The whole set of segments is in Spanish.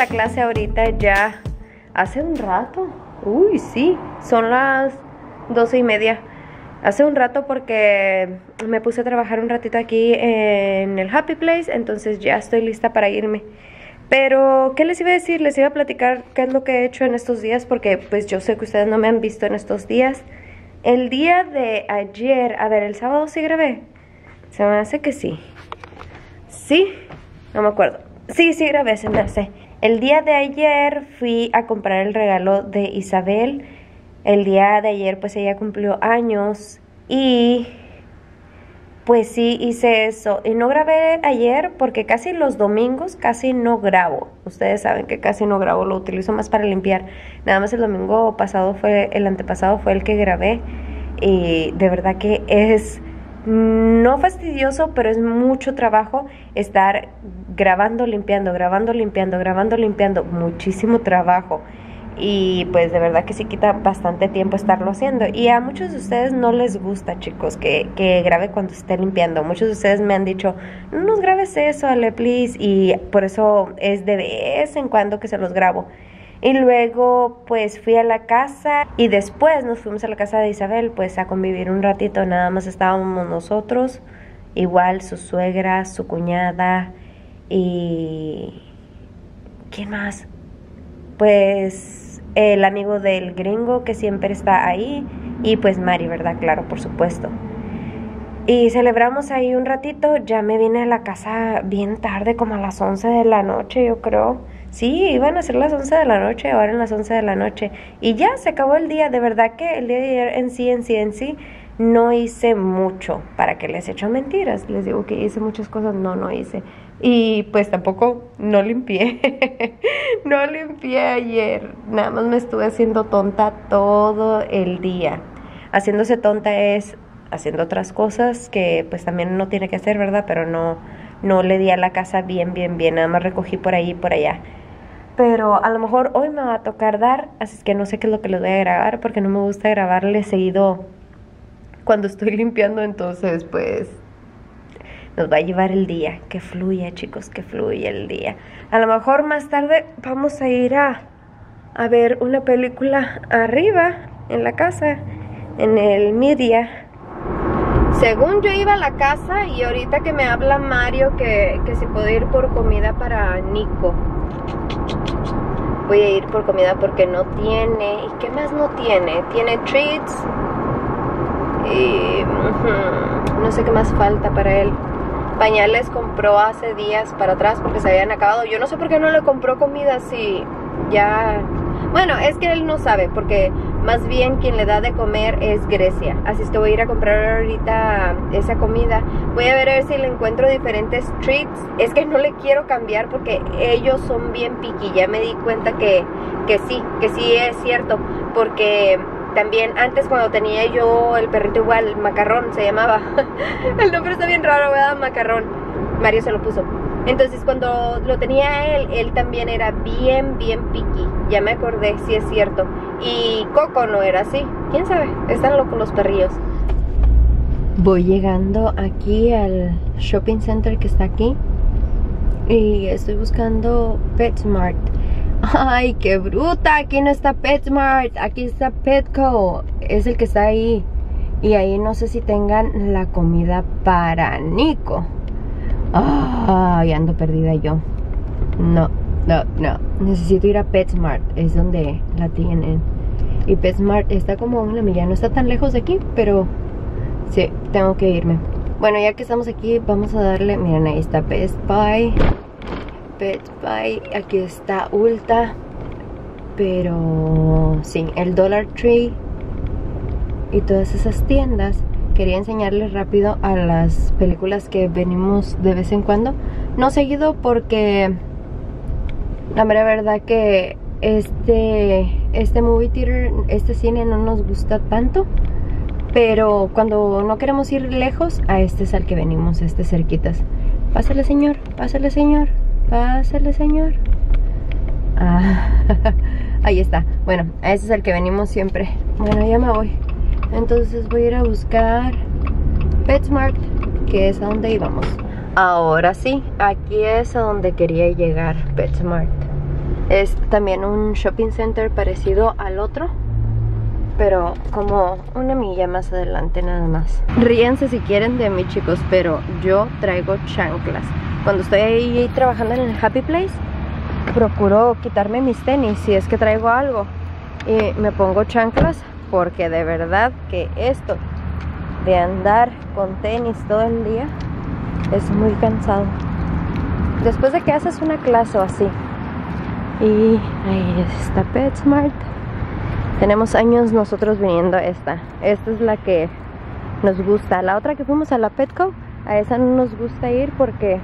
La clase ahorita ya hace un rato. Uy, sí, son las doce y media. Hace un rato porque me puse a trabajar un ratito aquí en el Happy Place, entonces ya estoy lista para irme. Pero, ¿qué les iba a decir? Les iba a platicar qué es lo que he hecho en estos días, porque pues yo sé que ustedes no me han visto en estos días. El día de ayer, a ver, el sábado sí grabé. Se me hace que sí. ¿Sí? No me acuerdo. Sí, sí grabé, se me hace. El día de ayer fui a comprar el regalo de Isabel. El día de ayer pues ella cumplió años y pues sí hice eso. Y no grabé ayer porque casi los domingos casi no grabo. Ustedes saben que casi no grabo, lo utilizo más para limpiar. Nada más el domingo pasado fue, el antepasado fue el que grabé. Y de verdad que es no fastidioso, pero es mucho trabajo estar grabando, limpiando, grabando, limpiando, grabando, limpiando. Muchísimo trabajo. Y pues de verdad que sí quita bastante tiempo estarlo haciendo. Y a muchos de ustedes no les gusta, chicos, que, que grabe cuando esté limpiando. Muchos de ustedes me han dicho, no nos grabes eso, Ale, please. Y por eso es de vez en cuando que se los grabo. Y luego pues fui a la casa y después nos fuimos a la casa de Isabel pues a convivir un ratito, nada más estábamos nosotros, igual su suegra, su cuñada y... ¿Quién más? Pues el amigo del gringo que siempre está ahí y pues Mari, ¿verdad? Claro, por supuesto. Y celebramos ahí un ratito, ya me vine a la casa bien tarde, como a las 11 de la noche yo creo Sí, iban a ser las 11 de la noche, ahora en las 11 de la noche. Y ya se acabó el día. De verdad que el día de ayer en sí, en sí, en sí, no hice mucho. ¿Para que les echo mentiras? Les digo que hice muchas cosas. No, no hice. Y pues tampoco no limpié. no limpié ayer. Nada más me estuve haciendo tonta todo el día. Haciéndose tonta es haciendo otras cosas que pues también no tiene que hacer, ¿verdad? Pero no, no le di a la casa bien, bien, bien. Nada más recogí por ahí y por allá pero a lo mejor hoy me va a tocar dar, así que no sé qué es lo que les voy a grabar porque no me gusta grabarle seguido cuando estoy limpiando, entonces pues nos va a llevar el día, que fluya chicos, que fluya el día. A lo mejor más tarde vamos a ir a, a ver una película arriba en la casa, en el media. Según yo iba a la casa y ahorita que me habla Mario que, que si puedo ir por comida para Nico voy a ir por comida porque no tiene. ¿Y qué más no tiene? Tiene treats. No sé qué más falta para él. Pañales compró hace días para atrás porque se habían acabado. Yo no sé por qué no le compró comida si ya... Bueno, es que él no sabe porque más bien quien le da de comer es Grecia. Así es que voy a ir a comprar ahorita esa comida. Voy a ver a ver si le encuentro diferentes treats. Es que no le quiero cambiar porque ellos son bien piqui. Ya me di cuenta que, que sí, que sí es cierto. Porque también antes cuando tenía yo el perrito igual, Macarrón se llamaba. el nombre está bien raro, ¿verdad? Macarrón. Mario se lo puso. Entonces cuando lo tenía él, él también era bien, bien piqui. Ya me acordé, sí es cierto. Y Coco no era así. ¿Quién sabe? Están locos los perrillos. Voy llegando aquí al shopping center que está aquí. Y estoy buscando PetSmart. ¡Ay, qué bruta! Aquí no está PetSmart. Aquí está Petco. Es el que está ahí. Y ahí no sé si tengan la comida para Nico. Ay, ando perdida yo. No, no, no. Necesito ir a PetSmart. Es donde la tienen. Y PetSmart está como una milla. No está tan lejos de aquí, pero sí, tengo que irme. Bueno, ya que estamos aquí, vamos a darle... Miren, ahí está Best Buy. Best Buy. Aquí está Ulta. Pero sí, el Dollar Tree. Y todas esas tiendas quería enseñarles rápido a las películas que venimos de vez en cuando. No seguido porque la mera verdad que este, este movie theater, este cine no nos gusta tanto. Pero cuando no queremos ir lejos, a este es al que venimos, este cerquitas. Pásale señor, pásale señor, pásale señor. Ah, ahí está. Bueno, a este es al que venimos siempre. Bueno, ya me voy. Entonces voy a ir a buscar PetSmart, que es a donde íbamos. Ahora sí, aquí es a donde quería llegar, PetSmart. Es también un shopping center parecido al otro, pero como una milla más adelante nada más. Ríense si quieren de mí chicos, pero yo traigo chanclas. Cuando estoy ahí trabajando en el Happy Place, procuro quitarme mis tenis si es que traigo algo y me pongo chanclas porque de verdad que esto de andar con tenis todo el día es muy cansado. Después de que haces una clase o así. Y ahí está PetSmart. Tenemos años nosotros viniendo a esta. Esta es la que nos gusta. La otra que fuimos a la Petco, a esa no nos gusta ir porque,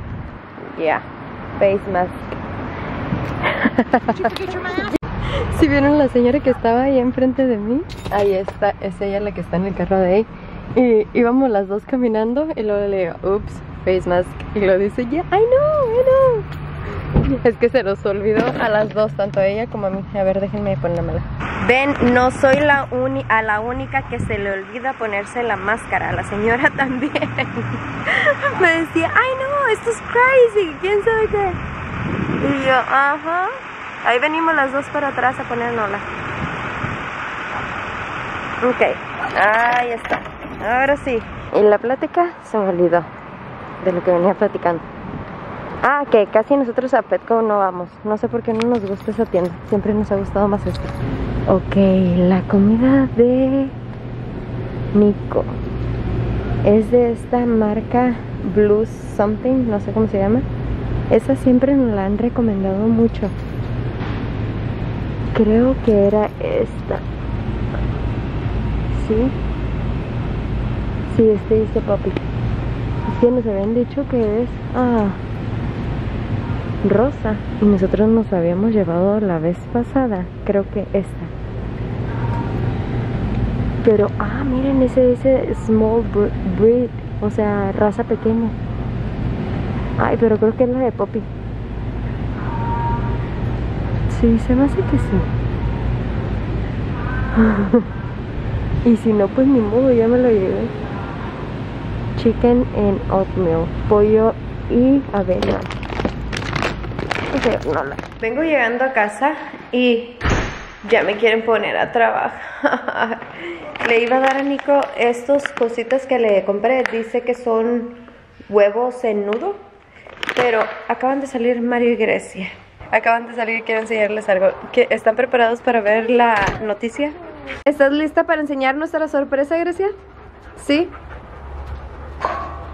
ya, face mask. si vieron la señora que estaba ahí enfrente de mí, ahí está, es ella la que está en el carro de ahí. Y íbamos las dos caminando y luego le digo, ups, face mask. Y lo dice, ya, ay no, ay no. Es que se nos olvidó a las dos, tanto a ella como a mí. A ver, déjenme ponérmela. Ven, no soy la a la única que se le olvida ponerse la máscara. La señora también. Me decía, ay no, esto es crazy, quién sabe qué. Y yo, ajá. Ahí venimos las dos para atrás a ponérnosla. Ok, ahí está. Ahora sí. Y la plática se me olvidó de lo que venía platicando. Ah, que casi nosotros a Petco no vamos. No sé por qué no nos gusta esa tienda. Siempre nos ha gustado más esta. Ok, la comida de Nico. Es de esta marca Blues Something, no sé cómo se llama. Esa siempre nos la han recomendado mucho. Creo que era esta. ¿Sí? Sí, este dice papi. Es que nos habían dicho que es ah, rosa. Y nosotros nos habíamos llevado la vez pasada. Creo que esta. Pero, ah, miren, ese dice small breed. O sea, raza pequeña. Ay, pero creo que es la de Poppy. Sí, se me hace que sí. y si no, pues ni modo, ya me lo llevé. Chicken and oatmeal, pollo y avena. Vengo llegando a casa y ya me quieren poner a trabajar. le iba a dar a Nico estos cositas que le compré. Dice que son huevos en nudo. Pero acaban de salir Mario y Grecia. Acaban de salir y quiero enseñarles algo. ¿Están preparados para ver la noticia? ¿Estás lista para enseñar nuestra sorpresa, Grecia? ¿Sí?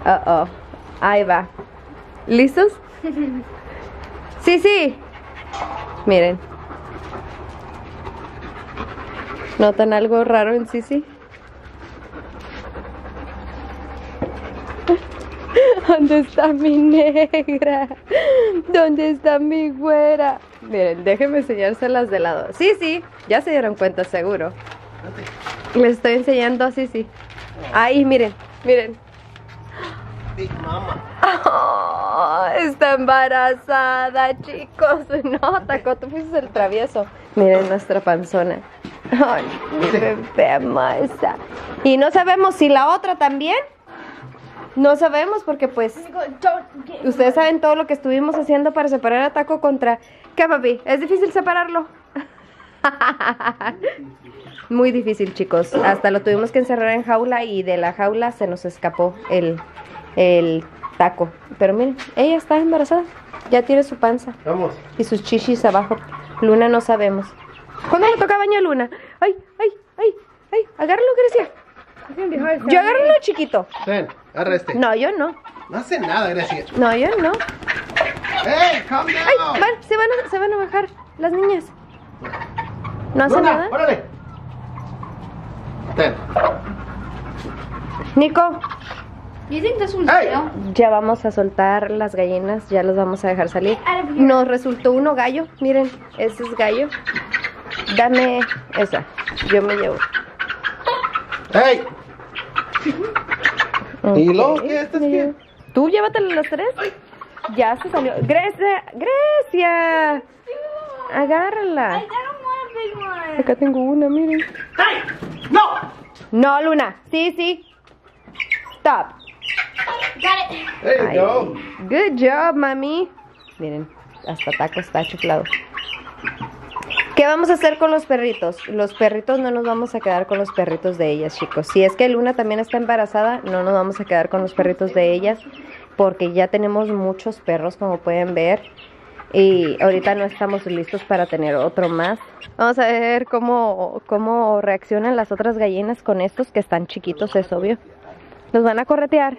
Uh oh. Ahí va. ¿Listos? Sí, sí. Miren. ¿Notan algo raro en Sisi? ¿Dónde está mi negra? ¿Dónde está mi güera? Miren, déjenme enseñárselas de lado. Sí, sí, ya se dieron cuenta, seguro. Les estoy enseñando así, sí. Ahí, miren, miren. Big Mama. Oh, está embarazada, chicos. No, Taco, tú fuiste el travieso. Miren nuestra panzona. Ay, mi bebé esa. Y no sabemos si la otra también. No sabemos porque pues ustedes saben todo lo que estuvimos haciendo para separar a Taco contra... ¿Qué papi? ¿Es difícil separarlo? Muy difícil chicos. Hasta lo tuvimos que encerrar en jaula y de la jaula se nos escapó el, el taco. Pero miren, ella está embarazada. Ya tiene su panza. Vamos. Y sus chichis abajo. Luna no sabemos. ¿Cuándo le toca baño a Luna? ¡Ay, ay, ay! ¡Ay! Agárralo, Grecia. Yo agarro uno chiquito. Ven, agarra este. No, yo no. No hace nada, Grecia. No, yo no. ¡Hey, calm down! ¡Ay! Van, se, van a, se van a bajar las niñas. ¿No hace Luna, nada? órale. Ten. Nico, You think this one's Hey. ya vamos a soltar las gallinas, ya los vamos a dejar salir. Nos resultó uno gallo, miren, ese es gallo. Dame esa, yo me llevo. ¡Hey! ¿Y luego qué? ¿Estás me qué? llevo. ¿Tú llévatelo los tres? Ya se salió. Grecia, Grecia. Agárrala. I don't want a big one. Acá tengo una, miren. ¡Hey! ¡No! No, Luna. Sí, sí. Stop. Got it. There you Ay, go. Good job, mami. Miren, hasta taco está chiflado. ¿Qué vamos a hacer con los perritos? Los perritos no nos vamos a quedar con los perritos de ellas, chicos. Si es que Luna también está embarazada, no nos vamos a quedar con los perritos de ellas porque ya tenemos muchos perros, como pueden ver. Y ahorita no estamos listos para tener otro más. Vamos a ver cómo, cómo reaccionan las otras gallinas con estos que están chiquitos, es obvio. Los van a corretear.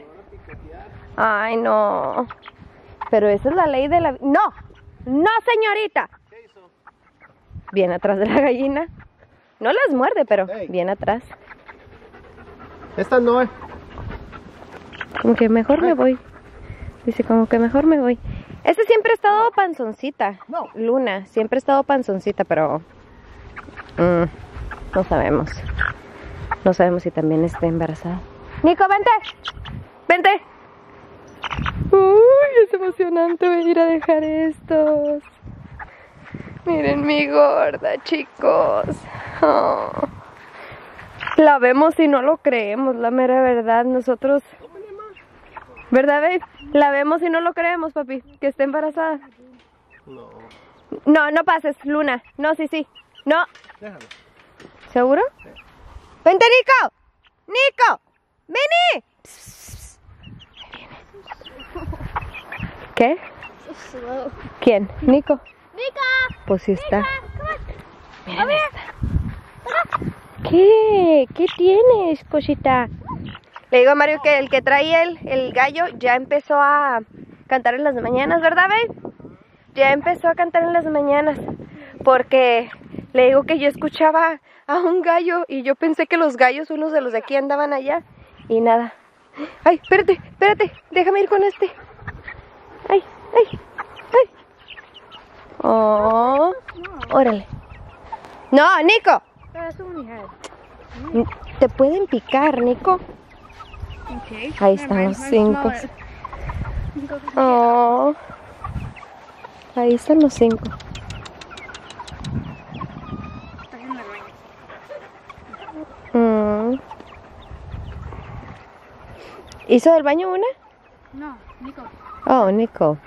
Ay, no. Pero esa es la ley de la... ¡No! ¡No, señorita! Bien atrás de la gallina. No las muerde, pero Ey. bien atrás. Esta no es. Como que mejor me voy. Dice, como que mejor me voy. Este siempre ha estado panzoncita. No. Luna, siempre ha estado panzoncita, pero... mm, no sabemos. No sabemos si también está embarazada. Nico, vente. Vente. Uy, es emocionante venir a dejar estos. Miren mi gorda, chicos. Oh. La vemos y no lo creemos, la mera verdad. Nosotros... ¿Verdad, babe? La vemos y no lo creemos, papi, que está embarazada. No. No, no pases, Luna. No, sí, sí. No. Déjalo. ¿Seguro? ¡Vente, Nico! ¡Nico! ¡Vení! ¿Qué? Slow. ¿Quién? ¿Nico? Mika, Pues sí está. Come here. ¿Qué? ¿Qué tienes, cosita? Le digo a Mario que el que trae el, el gallo ya empezó a cantar en las mañanas, ¿verdad, babe? Ya empezó a cantar en las mañanas porque le digo que yo escuchaba a un gallo y yo pensé que los gallos, unos de los de aquí, andaban allá y nada. Ay, espérate, espérate, déjame ir con este. Ay, ay, ay. Oh, órale. No, Nico. Te pueden picar, Nico. Ahí están los cinco. Oh. Ahí están los cinco. Mm. ¿Hizo del baño una? No, Nico. Oh, Nico.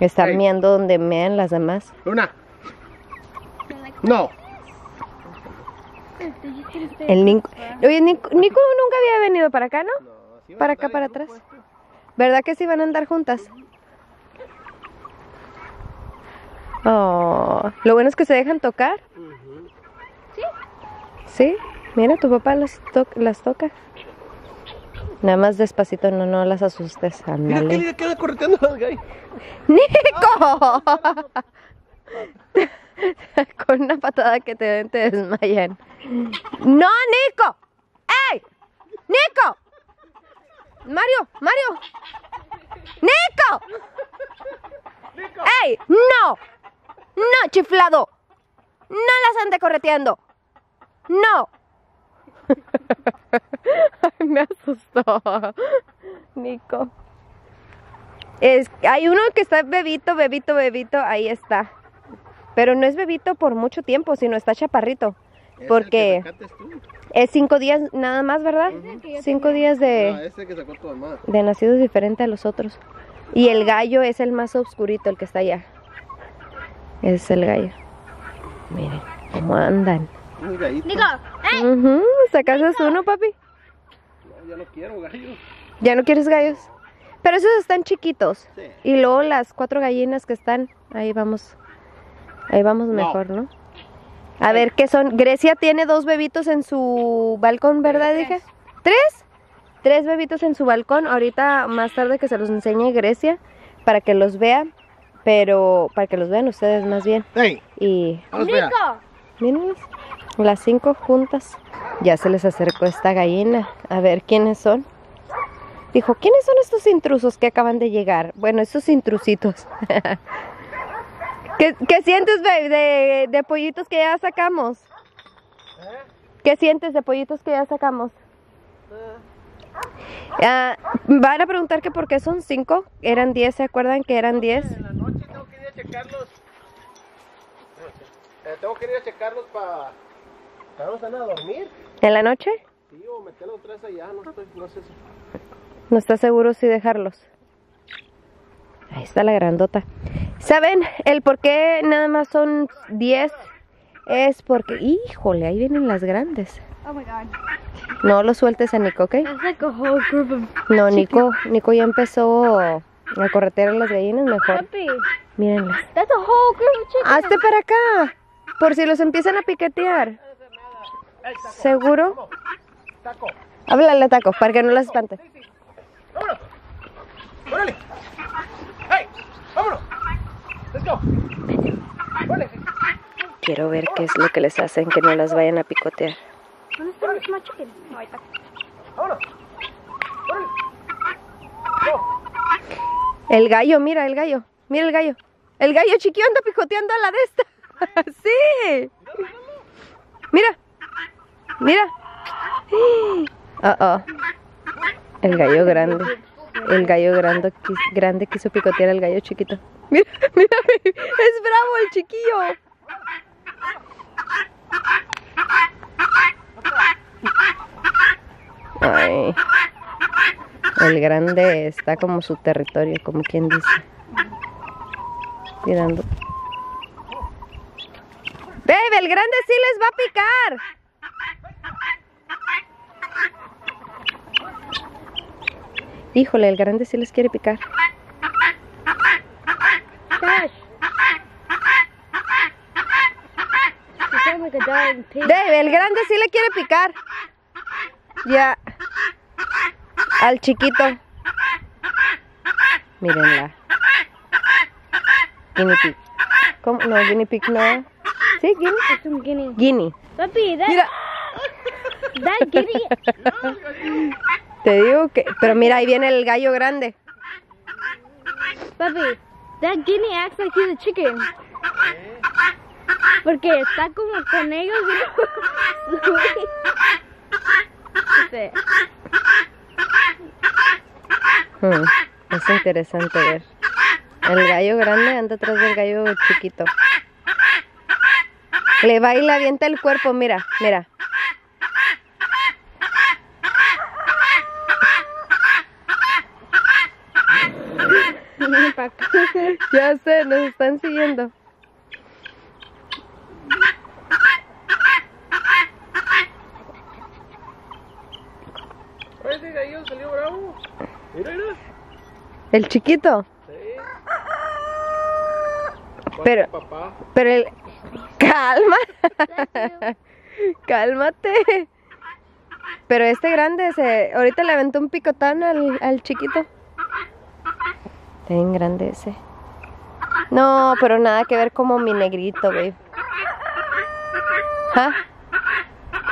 Está Hey. meando donde mean las demás. Luna. No. El Nico. Oye, Nico, Nico nunca había venido para acá, ¿no? Sí Para acá, para atrás. ¿Verdad que sí van a andar juntas? Oh, lo bueno es que se dejan tocar. Ujú. Sí, mira, tu papá las, to- las toca. Nada más despacito, no, no las asustes, Mira que ándale. mira que anda correteando a los gallos. ¡Nico! Con una patada que te den te desmayan. ¡No, Nico! ¡Ey! ¡Nico! Mario, Mario. ¡Nico! ¡Ey! ¡No! ¡No, chiflado! ¡No las ande correteando! ¡No! Ay, me asustó. Nico. Es, hay uno que está bebito, bebito, bebito, ahí está. Pero no es bebito por mucho tiempo, sino está chaparrito. Es Porque es cinco días nada más, ¿verdad? Cinco días No, de, ese que sacó tu mamá. de nacidos diferente a los otros. Y el gallo es el más oscurito, el que está allá. Es el gallo. Miren cómo andan. Un gallito. Nico. Ujú, ¿Sacaste uno, papi? No, ya no quiero gallos. ¿Ya no quieres gallos? Pero esos están chiquitos. Sí. Y luego las cuatro gallinas que están, ahí vamos. Ahí vamos No. mejor, ¿no? A ver, ¿qué son? Grecia tiene dos bebitos en su balcón, ¿verdad, dije? ¿Tres? Tres bebitos en su balcón. Ahorita más tarde que se los enseñe Grecia para que los vean. Pero para que los vean ustedes más bien. Hey, Y. Nico. mírenlos, las cinco juntas. Ya se les acercó esta gallina. A ver quiénes son. Dijo, ¿quiénes son estos intrusos que acaban de llegar? Bueno, estos intrusitos. ¿Qué, qué sientes, babe, de, de pollitos que ya sacamos? ¿Qué sientes de pollitos que ya sacamos? Ah, van a preguntar que por qué son cinco. Eran diez, ¿se acuerdan que eran diez? En la noche tengo que ir a checarlos. Eh, tengo que ir a checarlos para. ¿Para vamos a ir a dormir? ¿En la noche? Sí, o meter los tres allá, no estoy, no sé si. No está seguro si dejarlos. Ahí está la grandota. ¿Saben el por qué nada más son 10? Es porque, híjole, ahí vienen las grandes. Oh my god. No lo sueltes a Nico, ¿ok? That's like a whole group of. No, Nico, Nico ya empezó a corretear a las gallinas mejor. Puppy. Mírenlas. That's a whole group of. Hazte para acá. Por si los empiezan a piquetear. ¿Seguro? Taco. Háblale, Taco, para que no las espante. ¡Vámonos! ¡Órale! ¡Hey! ¡Vámonos! ¡Let's go! ¡Órale! Quiero ver qué es lo que les hacen, que no las vayan a picotear. ¿Dónde chicken? No, ahí está. ¡Vámonos! ¡Órale! ¡Go! El gallo, mira el gallo. Mira el gallo. El gallo chiquillo anda picoteando a la de esta. sí. Mira. Mira. Uh oh. El gallo grande. El gallo grande, grande quiso picotear al gallo chiquito. Mira, mira, es bravo el chiquillo. Ay. El grande está como su territorio, como quien dice. Cuidando. Babe, el grande sí les va a picar. Híjole, el grande sí les quiere picar. Dash. Babe, el grande sí le quiere picar. Ya. Al chiquito. Mírenla. Guinea pig. ¿Cómo? No, guinea pig no. Sí, guinea. It's some guinea. Guinea. Puppy, that, Mira. that guinea. Te digo que... Pero mira, ahí viene el gallo grande. Puppy, that guinea acts like he's a chicken. Porque está como con ellos. Hmm, Es interesante ver. El gallo grande anda atrás del gallo chiquito. Le va y le avienta el cuerpo, mira, mira. "Ven pa' acá". Sé, nos están siguiendo. ¡Ese gallo salió bravo! Mira, mira. El chiquito. Sí. Pero- Papá. Pero el... Calma. Cálmate. Pero este grande se... Ahorita le aventó un picotán al, al chiquito. Está bien grande ese. No, pero nada que ver como mi negrito, babe. ¿Ah?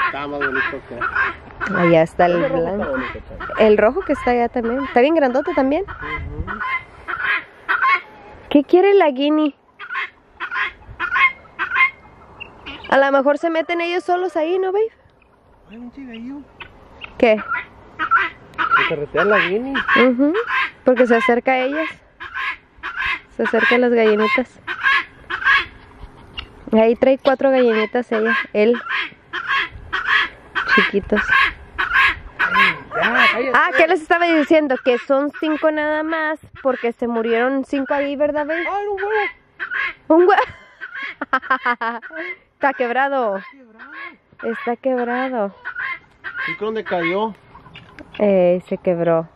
Está más bonito que. Allá está el blanco. El rojo que está allá también. Está bien grandote también. ¿Qué quiere la guinea? A lo mejor se meten ellos solos ahí, ¿no, babe? ¿Qué? Se carretea la guinea. Porque se acerca a ellas. Se acerca a las gallinitas. Ahí trae cuatro gallinitas ella, él. Chiquitos. Ah, ¿qué les estaba diciendo? Que son cinco nada más porque se murieron cinco ahí, ¿verdad, babe? ¡Ay, un huevo! Un hue- Está quebrado. Está quebrado. ¿Y dónde cayó? Eh, se quebró.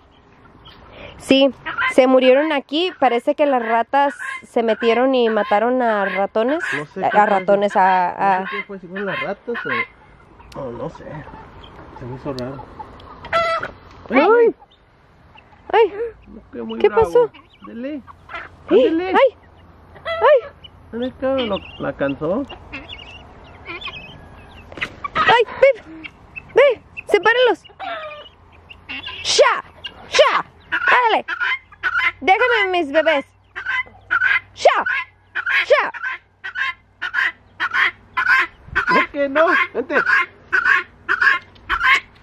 Sí, se murieron aquí. Parece que las ratas se metieron y mataron a ratones. No sé a, qué a fue, ratones, a... a- No sé qué fue, si fueron las ratas o... o no sé. Se me hizo raro. ¡Ay! ¡Ay! Qué, muy ¿Qué bravo. pasó? Dele. ¡Ay! Ándele. ¡Ay! ¡Ay! ¿Dónde ¿La cansó? ¡Ay! ¡Ve! ¡Ve! ¡Sepárenlos! ¡Sha! ¡Sha! ¡Ándale! ¡Déjame mis bebés! ¡Sha! ¡Sha! ¿Por qué no? Vente.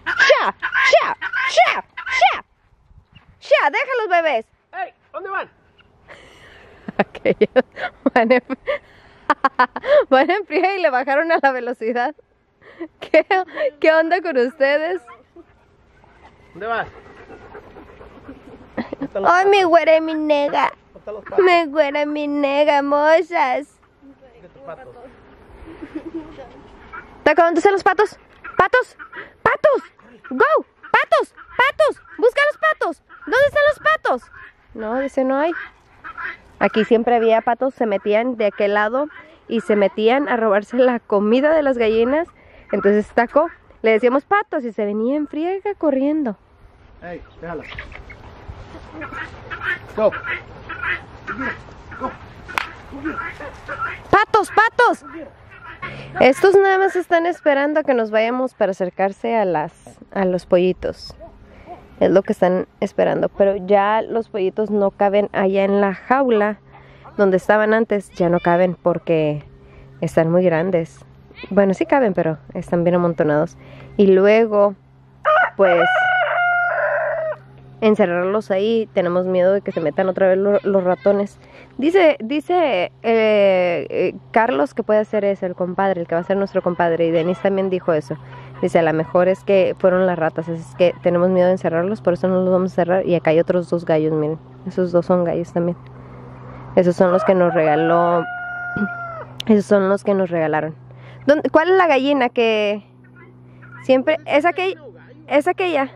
¡Sha! ¡Sha! ¡Sha! ¡Sha! ¡Sha! ¡Deja los bebés! ¡Ey! ¿Dónde van? Aquellos van en, van en fría y le bajaron a la velocidad. ¿Qué, qué onda con ustedes? ¿Dónde vas? Ay, mi güera y mi nega. Mi güera y mi nega. Taco, ¿dónde están los patos? ¡Patos! ¡Patos! ¡Go! ¡Patos! ¡Patos! ¡Busca los patos! ¿Dónde están los patos? No, dice no hay. Aquí siempre había patos, se metían de aquel lado y se metían a robarse la comida de las gallinas. Entonces Taco le decíamos patos y se venía en friega corriendo. Ey, déjala. Go. ¡Patos! ¡Patos! Estos nada más están esperando a que nos vayamos para acercarse a las a los pollitos. Es lo que están esperando, pero ya los pollitos no caben allá en la jaula donde estaban antes, ya no caben porque están muy grandes. Bueno, sí caben, pero están bien amontonados. Y luego pues encerrarlos ahí, tenemos miedo de que se metan otra vez lo- los ratones. Dice, dice eh, eh, Carlos que puede hacer eso, el compadre, el que va a ser nuestro compadre, y Denis también dijo eso. Dice, a lo mejor es que fueron las ratas, es que tenemos miedo de encerrarlos, por eso no los vamos a cerrar. Y acá hay otros dos gallos, miren, esos dos son gallos también. Esos son los que nos regaló, esos son los que nos regalaron. ¿Dónde- ¿Cuál es la gallina que siempre, es aquella, es aquella,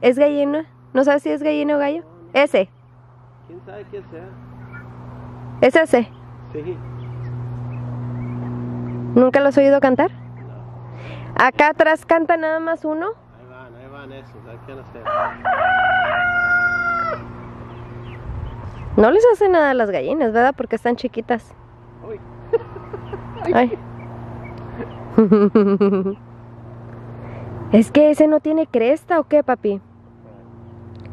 es gallina? ¿No sabes si es gallina o gallo? Ese, ¿Quién sabe quién sea? es ese. Sí. ¿Nunca los has oído cantar? Acá atrás canta nada más uno. Ahí van, ahí van esos. ¿Sabes quién hacer? No les hace nada a las gallinas, ¿verdad? Porque están chiquitas. Uy. Ay. es que ese no tiene cresta o qué, papi.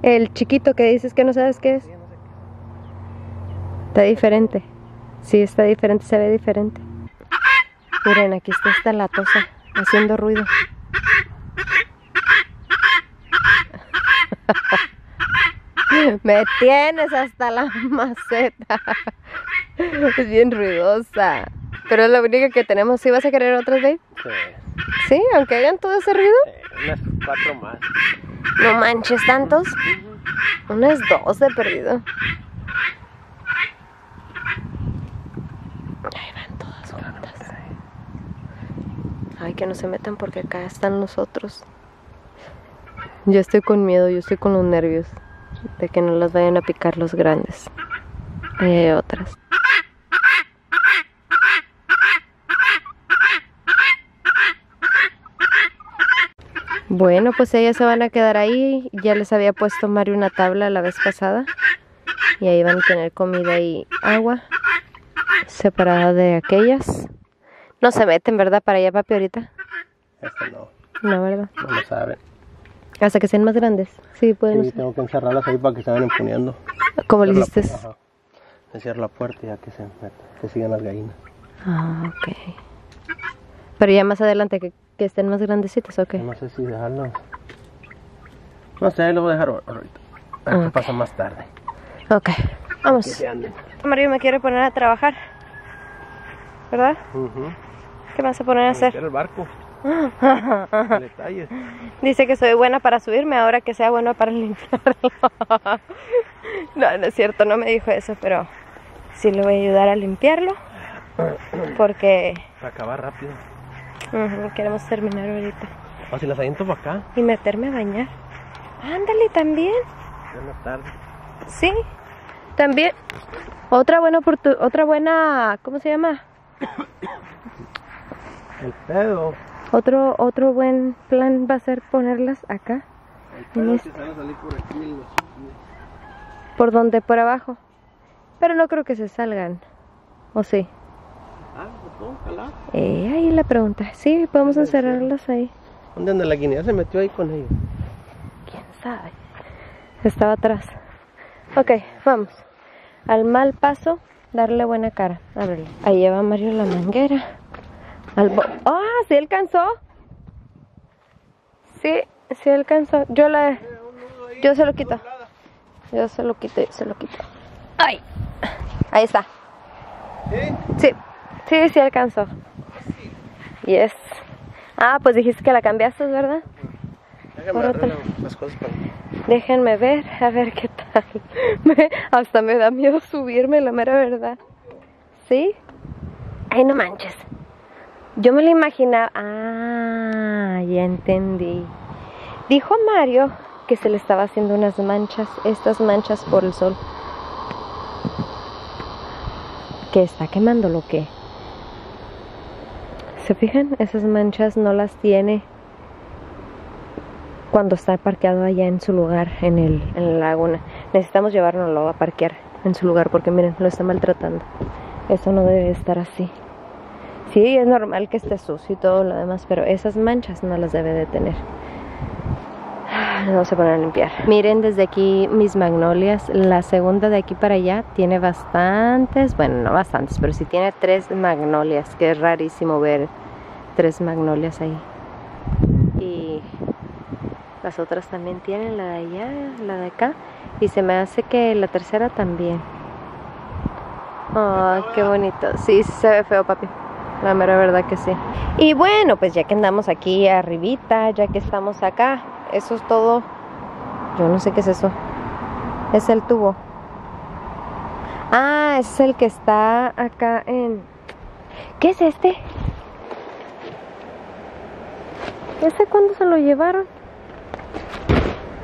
El chiquito que dices que no sabes qué es. Está diferente. Sí, está diferente, se ve diferente. Miren, aquí está esta latosa haciendo ruido. Me tienes hasta la maceta. Es bien ruidosa. Pero es la única que tenemos. ¿Sí vas a querer otras, babe? Sí. Sí, aunque hagan todo ese ruido. Eh, unas cuatro más. No manches, tantos. Unas dos de perdido. Ahí van todas juntas. Ay, que no se metan porque acá están nosotros. Yo estoy con miedo, yo estoy con los nervios de que no las vayan a picar los grandes. Ahí hay otras. Bueno, pues ellas se van a quedar ahí. Ya les había puesto Mario una tabla la vez pasada. Y ahí van a tener comida y agua. Separada de aquellas. No se meten, ¿verdad? Para allá, papi, ahorita. Esta no. No, ¿verdad? No lo saben. Hasta que sean más grandes. Sí, pueden. Sí, tengo que encerrarlas ahí para que se vayan imponiendo. ¿Cómo la hiciste? pu- ajá. Le cierro la puerta y ya que se metan, que sigan las gallinas. Ah, ok. Pero ya más adelante que, que estén más grandecitas, ok. No sé si dejarlos. No sé, lo voy a dejar ahor- ahorita. A ver qué Ok. pasa más tarde. Ok, vamos. Mario me quiere poner a trabajar. ¿Verdad? ¿Qué me vas a poner a hacer? El barco. Detalles. Dice que soy buena para subirme, ahora que sea buena para limpiarlo. no, no es cierto, no me dijo eso, pero sí le voy a ayudar a limpiarlo. Porque Para acabar rápido. Ujú, queremos terminar ahorita. O si las aviento para acá, Y meterme a bañar. Ándale también. ya más tarde. Sí, también. Otra buena oportu- otra buena, ¿cómo se llama? El pedo. Otro otro buen plan va a ser ponerlas acá, El pedo En es que se van a salir por aquí los por donde por abajo. Pero no creo que se salgan. ¿O sí? Ah, pues no, ojalá. Eh, ahí la pregunta. Sí, podemos encerrarlas ahí. ¿Dónde anda la guinea? Se metió ahí con ellos. ¿Quién sabe? Estaba atrás. Ok, vamos. Al mal paso, darle buena cara. Ábrele. Ahí lleva Mario la manguera. Al ¡Ah! ¿Sí alcanzó? Sí, sí alcanzó. Yo la... Yo se lo quito. Yo se lo quito, yo se lo quito. ¡Ay! Ahí está. ¿Sí? Sí, sí, sí alcanzó. Yes. Ah, pues dijiste que la cambiaste, ¿verdad? Déjame las cosas para Déjenme ver, a ver qué tal. Me- hasta me da miedo subirme, la mera verdad. ¿Sí? Ay, no manches. Yo me lo imaginaba. Ah, ya entendí. Dijo Mario que se le estaba haciendo unas manchas, estas manchas por el sol. ¿Que está quemando lo que? ¿Se fijan? Esas manchas no las tiene cuando está parqueado allá en su lugar, en, el, en la laguna. Necesitamos llevárnoslo a parquear en su lugar porque miren, lo está maltratando. Eso no debe estar así. Sí, es normal que esté sucio y todo lo demás, pero esas manchas no las debe de tener. Vamos a poner a limpiar. Miren desde aquí mis magnolias. La segunda de aquí para allá tiene bastantes, bueno, no bastantes, pero sí tiene tres magnolias, que es rarísimo ver tres magnolias ahí. Y las otras también tienen, la de allá, la de acá. Y se me hace que la tercera también. Ay, qué bonito. Sí, sí se ve feo, papi. La mera verdad que sí. Y bueno, pues ya que andamos aquí arribita, ya que estamos acá, eso es todo. Yo no sé qué es eso. Es el tubo. Ah, es el que está acá en... ¿Qué es este? ¿Ese cuándo se lo llevaron?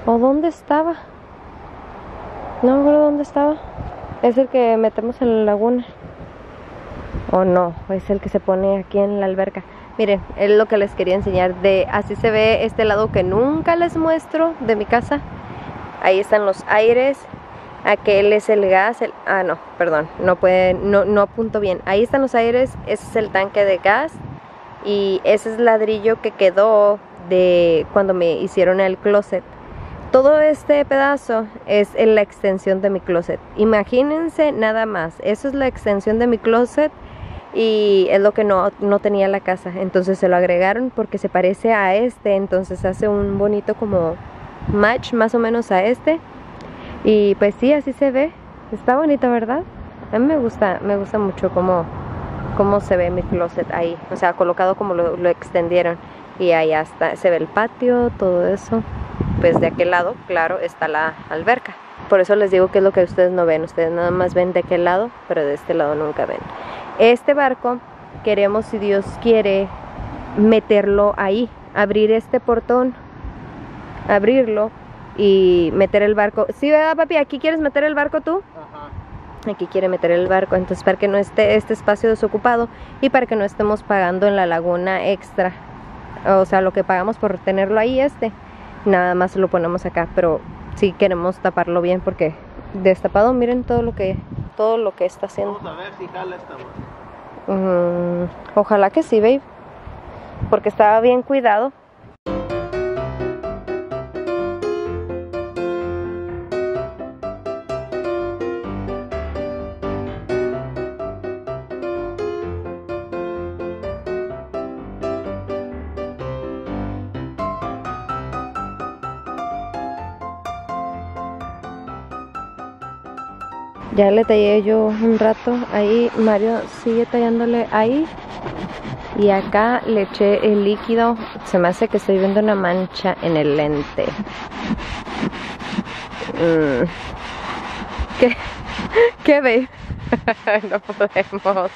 ¿O dónde estaba? No me acuerdo dónde estaba. Es el que metemos en la laguna. O no, es el que se pone aquí en la alberca. Miren, es lo que les quería enseñar. De así se ve este lado que nunca les muestro de mi casa. Ahí están los aires. Aquel es el gas. el- ah, no, perdón, no pueden, no, no apunto bien. Ahí están los aires. Ese es el tanque de gas. Y ese es ladrillo que quedó de cuando me hicieron el closet. Todo este pedazo es en la extensión de mi closet. Imagínense nada más. Eso es la extensión de mi closet y es lo que no, no tenía la casa. Entonces se lo agregaron porque se parece a este. Entonces hace un bonito como match más o menos a este. Y pues sí, así se ve. Está bonito, ¿verdad? A mí me gusta, me gusta mucho cómo, cómo se ve mi closet ahí. O sea, colocado como lo, lo extendieron. Y ahí hasta se ve el patio, todo eso. Pues de aquel lado, claro, está la alberca. Por eso les digo que es lo que ustedes no ven. Ustedes nada más ven de aquel lado, pero de este lado nunca ven. Este barco queremos, si Dios quiere, meterlo ahí, abrir este portón, abrirlo y meter el barco. Sí, ¿verdad, papi? ¿Aquí quieres meter el barco tú? Ajá. Aquí quiere meter el barco, entonces para que no esté este espacio desocupado y para que no estemos pagando en la laguna extra. O sea, lo que pagamos por tenerlo ahí este, nada más lo ponemos acá, pero sí queremos taparlo bien porque destapado, miren todo lo que todo lo que está haciendo. Vamos a ver si jala esta. Mm, ojalá que sí, babe. Porque estaba bien cuidado. Ya le tallé yo un rato ahí. Mario sigue tallándole ahí. Y acá le eché el líquido. Se me hace que estoy viendo una mancha en el lente. Mm. ¿Qué? ¿Qué ve? no podemos.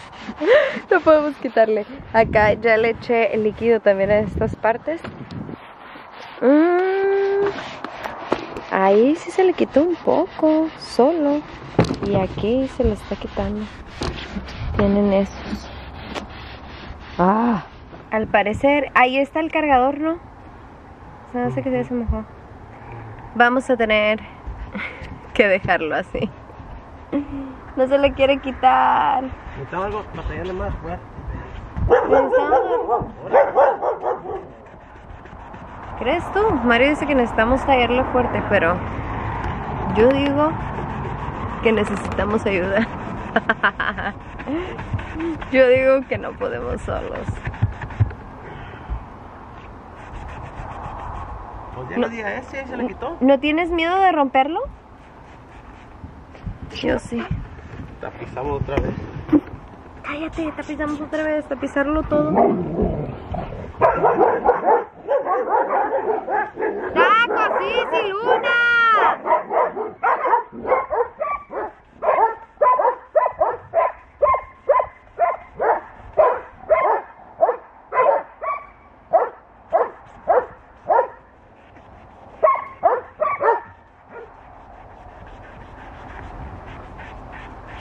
No podemos quitarle. Acá ya le eché el líquido también a estas partes. Mm. Ahí sí se le quitó un poco, solo. Y aquí se le está quitando. Tienen esos. Ah. Al parecer, ahí está el cargador, ¿no? Se hace que ya se mojó. Vamos a tener que dejarlo así. No se le quiere quitar. Necesitamos algo, batallarle más, pues. ¿Crees tú? Mario dice que necesitamos tallarlo fuerte, pero yo digo que necesitamos ayuda. yo digo que no podemos solos. Pues ya No. le di a ese, se le quitó. ¿No tienes miedo de romperlo? Yo sí. Tapizamos otra vez. Cállate, tapizamos otra vez, tapizarlo todo. ¡Ah, sí, sí, Luna.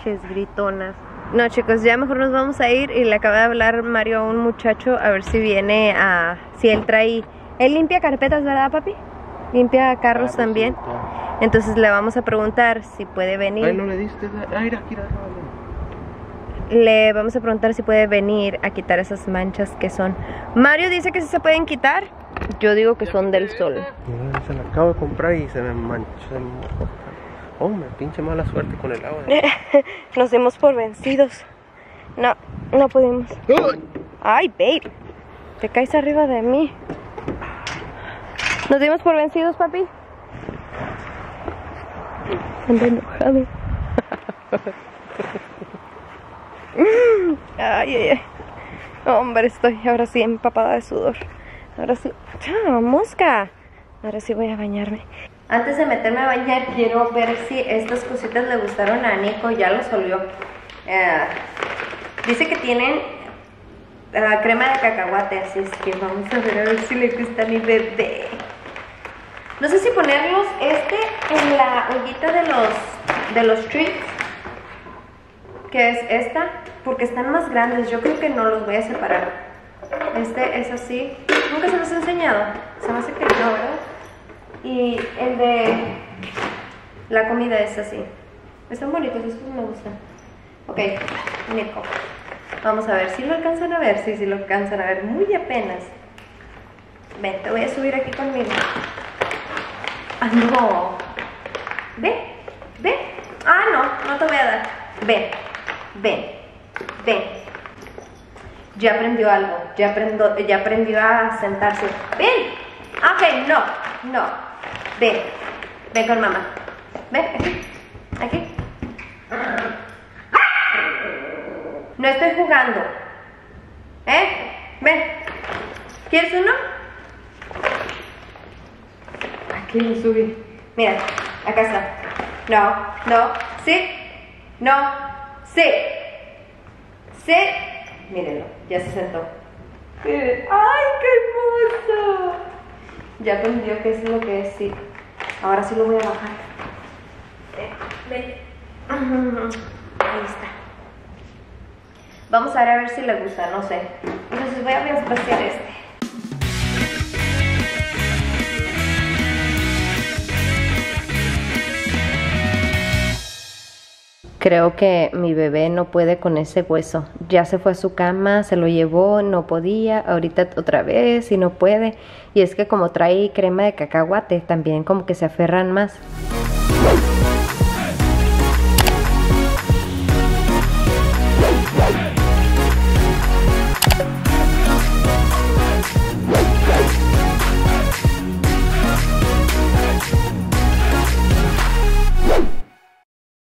Gritonas. No, chicos, ya mejor nos vamos a ir y le acaba de hablar Mario a un muchacho a ver si viene a... Si él trae... Él limpia carpetas, ¿verdad, papi? Limpia carros también. Entonces le vamos a preguntar si puede venir. Ay, no le diste. Ay, mira, Le vamos a preguntar si puede venir a quitar esas manchas que son. Mario dice que sí se pueden quitar. Yo digo que son del sol. Se la acabo de comprar y se me manchó. Oh, me pinche mala suerte con el agua. Nos demos por vencidos. No, no podemos. Uy. Ay, babe. Te caes arriba de mí. Nos dimos por vencidos, papi. Anda enojado. Ay, ay, ay. Hombre, estoy ahora sí empapada de sudor. Ahora sí. ¡Ah, mosca! Ahora sí voy a bañarme. Antes de meterme a bañar, quiero ver si estas cositas le gustaron a Nico. Ya los olió. Eh, dice que tienen ah, crema de cacahuate, así es que vamos a ver a ver si le gusta a mi bebé. No sé si ponerlos este en la ollita de los de los treats, que es esta, porque están más grandes. Yo creo que no los voy a separar. Este es así. Nunca se los he enseñado. Se me hace que no, ¿verdad? Y el de la comida es así. Están bonitos, estos me gustan. Ok, Nico. Vamos a ver si lo alcanzan a ver. Sí, sí lo alcanzan a ver. Muy apenas. Ven, te voy a subir aquí conmigo. Ah, no. Ven, ven. Ah, no, no te voy a dar. Ven, ven, ven. Ya aprendió algo. Ya, aprendió, ya aprendió a sentarse. Ven. Ah, Ok, no, no. Ven, ven con mamá. Ven, aquí, aquí. No estoy jugando. ¿Eh? Ven. ¿Quieres uno? Aquí lo subí. Mira, acá está. No, no, sí, no, sí, sí. Mírenlo, ya se sentó. Miren, ¡ay, qué hermoso! Ya aprendió qué es lo que es, sí. Ahora sí lo voy a bajar. Ven, ven. Ahí está. Vamos a ver a ver si le gusta, no sé. Entonces voy a vaciar este. Creo que mi bebé no puede con ese hueso. Ya se fue a su cama, se lo llevó, no podía, ahorita otra vez y no puede. Y es que como trae crema de cacahuate, también como que se aferran más.